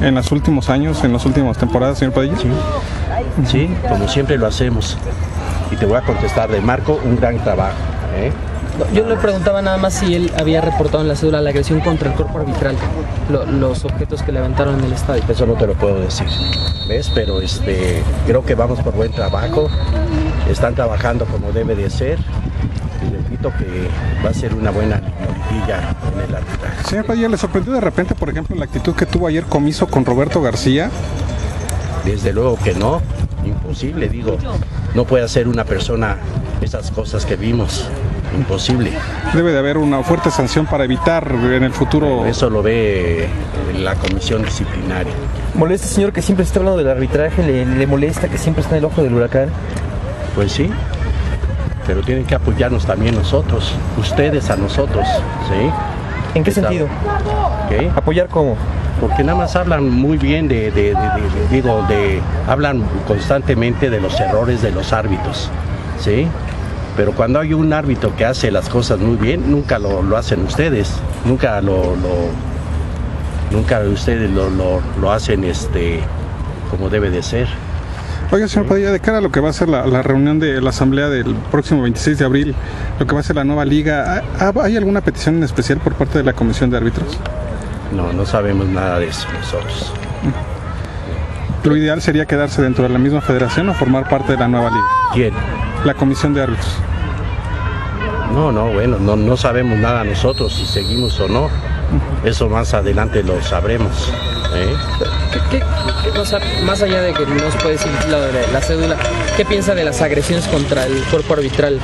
en los últimos años, en las últimas temporadas, señor Padilla? Sí, sí, como siempre lo hacemos. Y te voy a contestar de Marco, un gran trabajo. ¿eh? Yo le preguntaba nada más si él había reportado en la cédula la agresión contra el cuerpo arbitral, lo- los objetos que le aventaron en el estadio. Eso no te lo puedo decir, ¿ves? Pero este, creo que vamos por buen trabajo, están trabajando como debe de ser que va a ser una buena liguilla en el arbitraje. Señor Padilla, ¿le sorprendió de repente, por ejemplo, la actitud que tuvo ayer Comiso con Roberto García? Desde luego que no, imposible, digo, no puede hacer una persona esas cosas que vimos, imposible. Debe de haber una fuerte sanción para evitar en el futuro... Eso lo ve la comisión disciplinaria. ¿Molesta, señor, que siempre está hablando del arbitraje? ¿Le, le molesta que siempre está en el ojo del huracán? Pues sí, pero tienen que apoyarnos también nosotros, ustedes a nosotros, ¿sí? ¿En qué sentido? ¿Apoyar cómo? Porque nada más hablan muy bien de, de- de- de- de- digo, de, hablan constantemente de los errores de los árbitros, ¿sí? Pero cuando hay un árbitro que hace las cosas muy bien, nunca lo, lo hacen ustedes, nunca lo, lo- nunca ustedes lo, lo- lo hacen este como debe de ser. Oiga, señor Padilla, de cara a lo que va a ser la, la reunión de la asamblea del próximo 26 de abril, lo que va a ser la nueva liga, ¿ha- ¿hay alguna petición en especial por parte de la comisión de árbitros? No, no sabemos nada de eso nosotros. Lo ideal sería quedarse dentro de la misma federación o formar parte de la nueva liga, ¿Quién? la comisión de árbitros. No, no, bueno, no, no sabemos nada nosotros si seguimos o no. Eso más adelante lo sabremos. ¿eh? ¿Qué, qué- qué- o sea, más allá de que no se puede decir de la cédula, ¿qué piensa de las agresiones contra el cuerpo arbitral